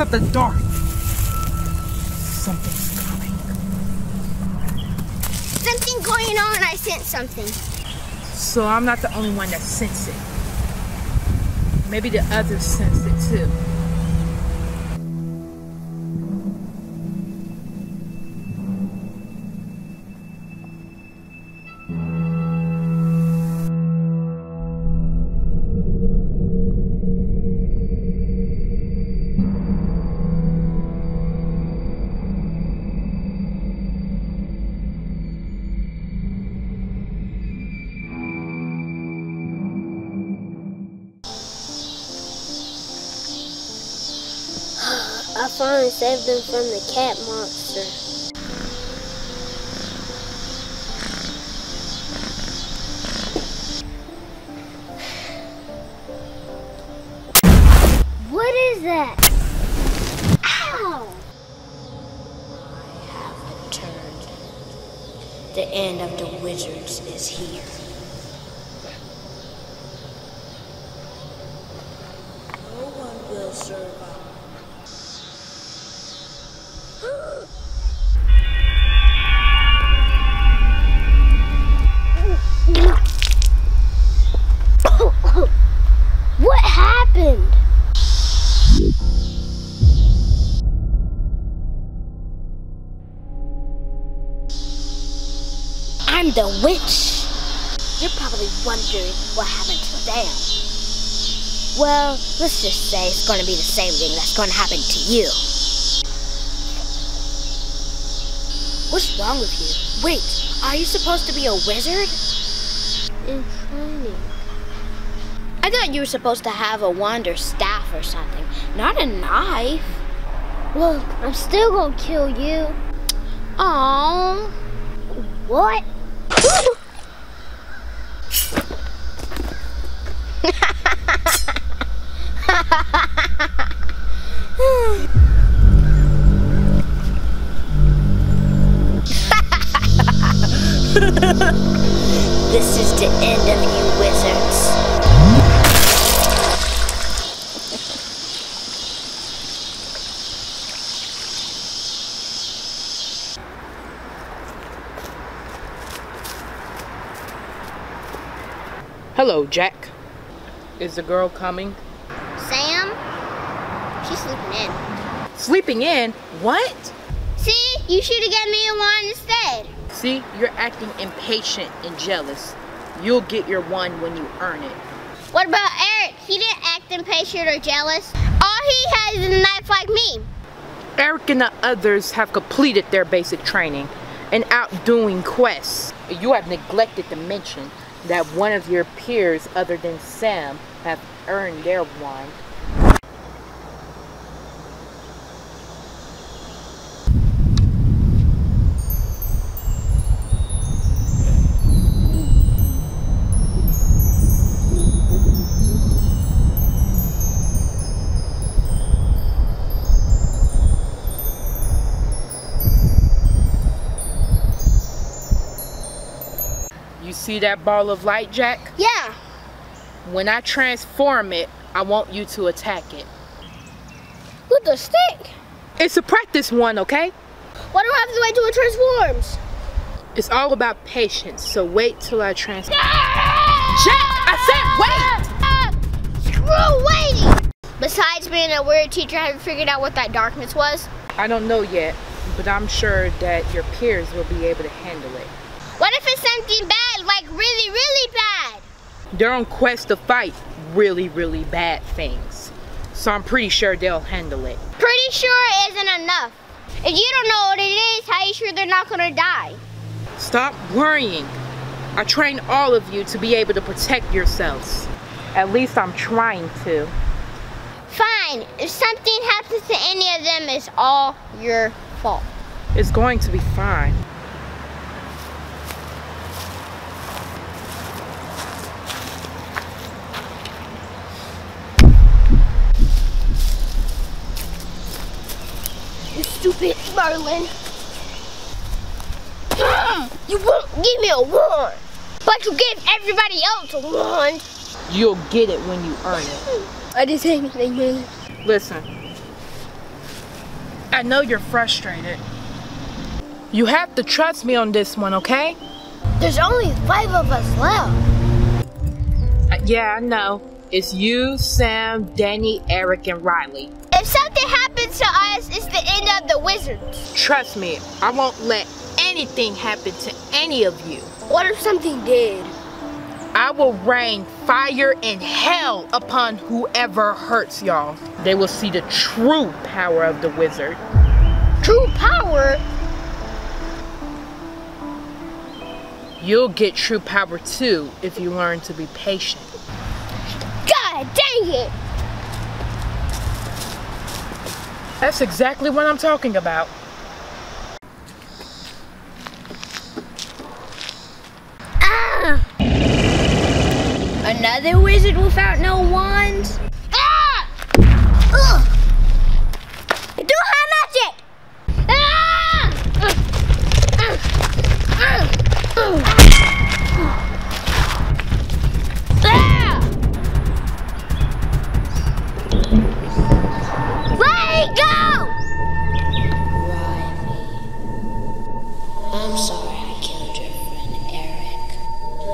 It says something dark. Something's coming. Something going on. I sense something. So I'm not the only one that sense it. Maybe the others sense it too. Finally saved them from the cat monster. What is that? Ow! I have returned. The end of the wizards is here. No one will survive. Well, let's just say it's going to be the same thing that's going to happen to you. What's wrong with you? Wait, are you supposed to be a wizard? In training. I thought you were supposed to have a wand or staff or something, not a knife. Well, I'm still gonna kill you. Oh, What? this is the end of you wizards. Hello, Jack. Is the girl coming? Sam? She's sleeping in. Sleeping in? What? See? You should have given me a wand instead. See, you're acting impatient and jealous. You'll get your one when you earn it. What about Eric? He didn't act impatient or jealous. All he has is a knife like me. Eric and the others have completed their basic training and outdoing quests. You have neglected to mention that one of your peers other than Sam have earned their wand. See that ball of light, Jack? Yeah. When I transform it, I want you to attack it. With the stick. It's a practice one, okay? Why do I have to wait till it transforms? It's all about patience, so wait till I transform. Jack, I said wait! Screw waiting! Besides being a weird teacher, have you figured out what that darkness was? I don't know yet, but I'm sure that your peers will be able to handle it. What if it's something bad, like really, really bad? They're on quest to fight really, really bad things. So I'm pretty sure they'll handle it. Pretty sure it isn't enough. If you don't know what it is, how are you sure they're not gonna die? Stop worrying. I train all of you to be able to protect yourselves. At least I'm trying to. Fine. If something happens to any of them, it's all your fault. It's going to be fine. You stupid Merlin. You won't give me a wand, but you gave everybody else a wand. You'll get it when you earn it. I didn't say anything, man. Listen, I know you're frustrated. You have to trust me on this one, okay? There's only five of us left. Uh, yeah, I know. It's you, Sam, Danny, Eric, and Riley. If something happens to us, it's the end of the wizards. Trust me, I won't let anything happen to any of you. What if something did? I will rain fire and hell upon whoever hurts y'all. They will see the true power of the wizard. True power? You'll get true power too if you learn to be patient. God dang it! That's exactly what I'm talking about. Ah! Another wizard without no wands?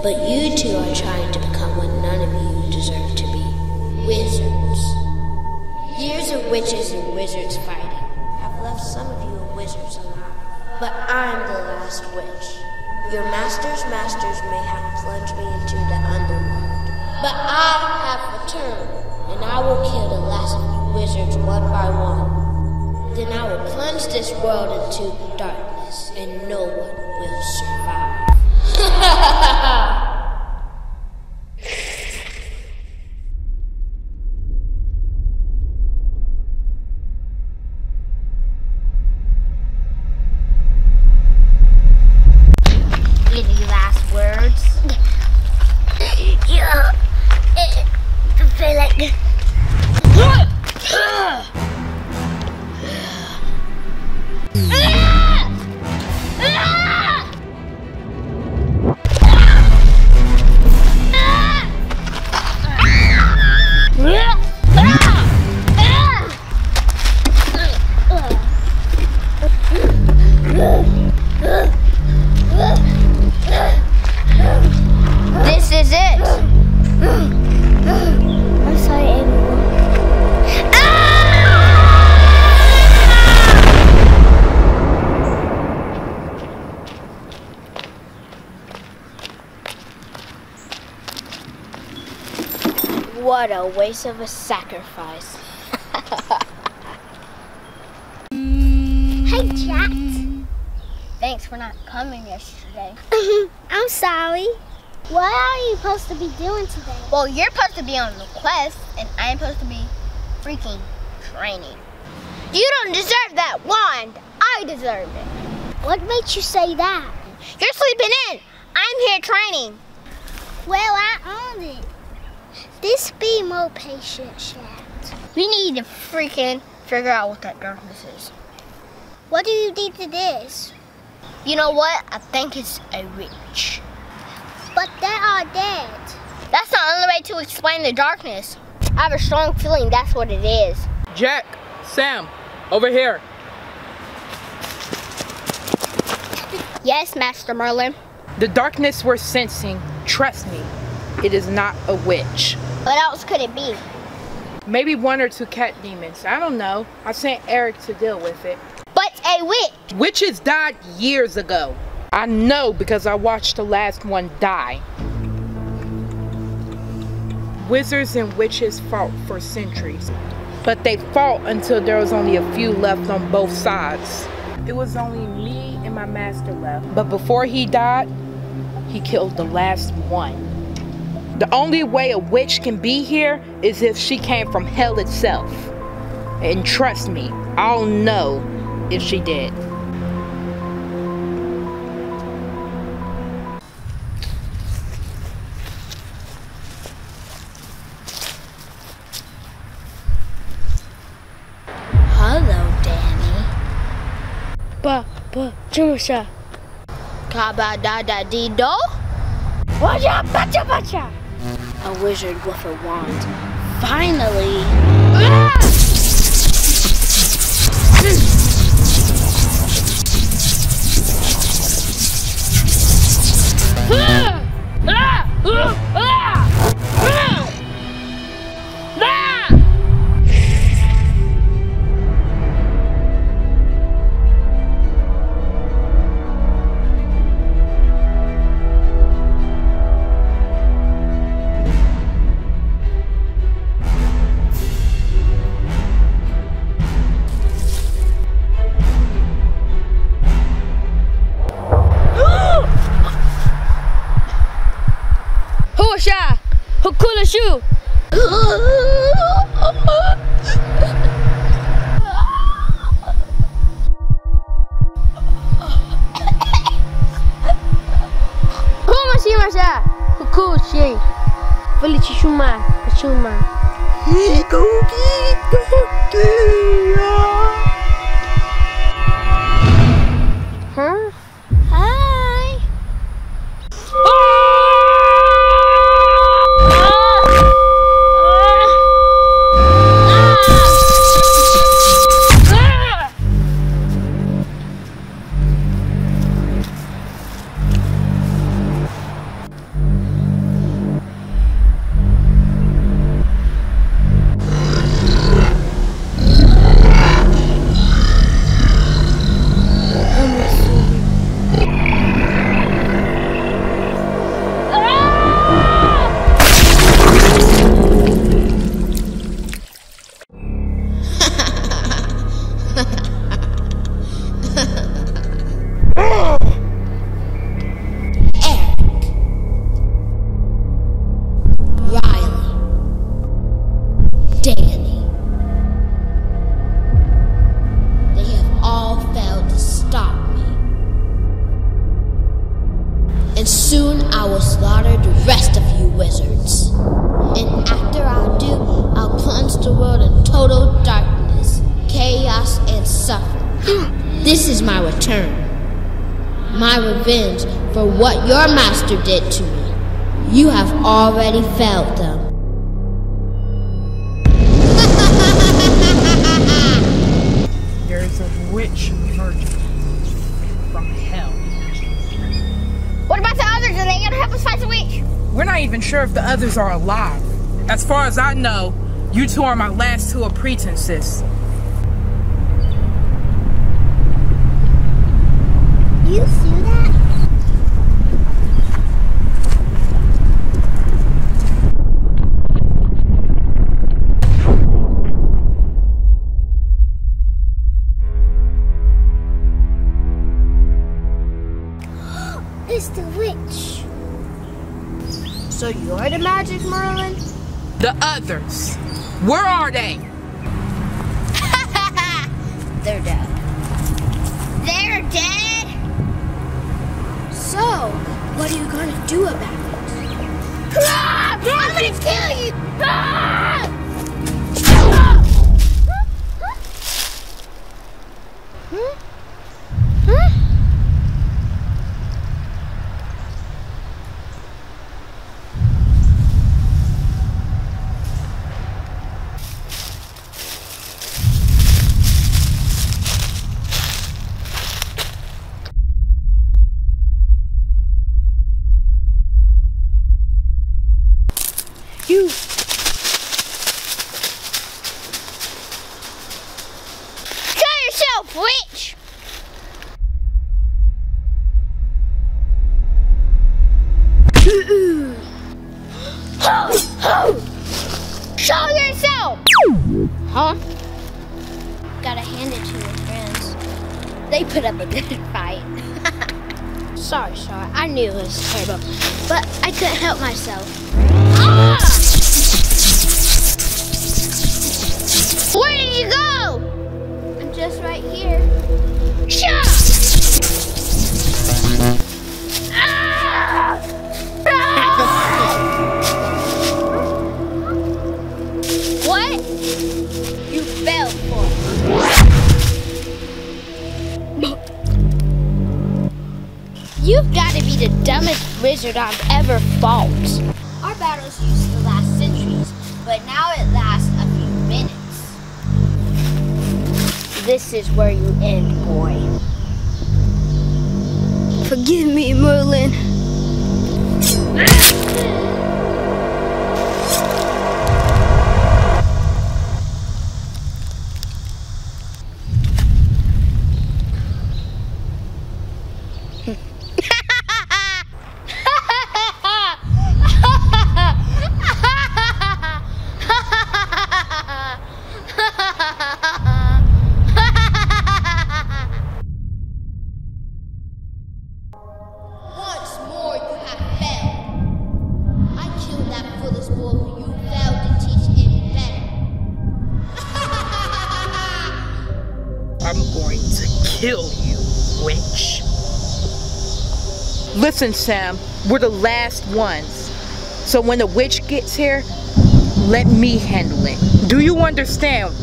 But you two are trying to become what none of you deserve to be wizards. Years of witches and wizards fighting have left some of you wizards alive. But I'm the last witch. Your master's masters may have plunged me into the underworld. But I have returned, and I will kill the last of you wizards one by one. Then I will plunge this world into darkness, and no one will survive. Of a sacrifice. Hey, Jack. Thanks for not coming yesterday. I'm sorry. What are you supposed to be doing today? Well, you're supposed to be on the quest, and I'm supposed to be freaking training. You don't deserve that wand. I deserve it. What made you say that? You're sleeping in. I'm here training. Well, I own it. This be more patient, Shat. We need to freaking figure out what that darkness is. What do you need to this? You know what? I think it's a witch. But they are dead. That's the only way to explain the darkness. I have a strong feeling that's what it is. Jack, Sam, over here. Yes, Master Merlin. The darkness we're sensing, trust me, it is not a witch. What else could it be? Maybe one or two cat demons. I don't know. I sent Eric to deal with it. But a witch. Witches died years ago. I know because I watched the last one die. Wizards and witches fought for centuries, but they fought until there was only a few left on both sides. It was only me and my master left, but before he died, he killed the last one. The only way a witch can be here is if she came from hell itself. And trust me, I'll know if she did. Hello, Danny. Ba, ba, chumusha. Kaba da da dee do. Waja, bacha, bacha. A wizard with a wand. Finally. Hosha! Pikachu! Como assim, Marcelo? Cucu, sim. Vou lhe te chumar, te chumar. Cucu, cucu. This is my return. My revenge for what your master did to me. You have already failed them. There's a witch virgin from hell. What about the others? Are they gonna help us fight the witch? We're not even sure if the others are alive. As far as I know, you two are my last two acquaintances. You see that? It's the witch. So you're the magic Merlin? The others. Where are they? They're dead. They're dead. So, what are you gonna do about it? Ah, I'm gonna kill you. Ah! You Kill yourself, witch. Show yourself. Huh? Gotta hand it to your friends. They put up a good fight. sorry, sorry. I knew it was terrible, but I couldn't help myself. Ah! Go? Right here. Ah! What? You fell for. You've got to be the dumbest wizard I've ever fought. Our battles used to last centuries, but now it lasts This is where you end, boy. Forgive me, Merlin. kill you, witch. Listen, Sam, we're the last ones. So when the witch gets here, let me handle it. Do you understand?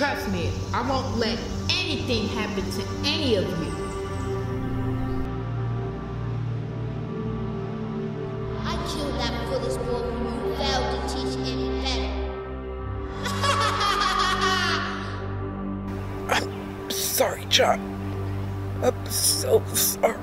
Trust me, I won't let anything happen to any of you. I killed that foolish boy when you failed to teach him better. I'm Sorry, John. I'm so sorry.